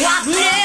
What's next?